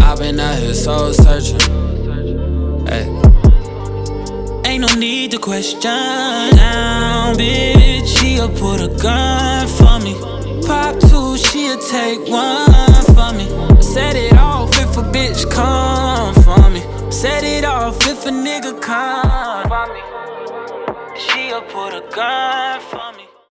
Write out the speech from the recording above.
I've been out here soul searching. Hey. Ain't no need to question now, bitch. She'll put a gun for me. Pop two, she'll take one for me. Set it off if a bitch come for me. Set it off if a nigga come for me. She'll put a gun for me.